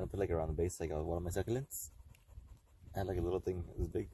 I put like around the base like one of my succulents. and like a little thing this big.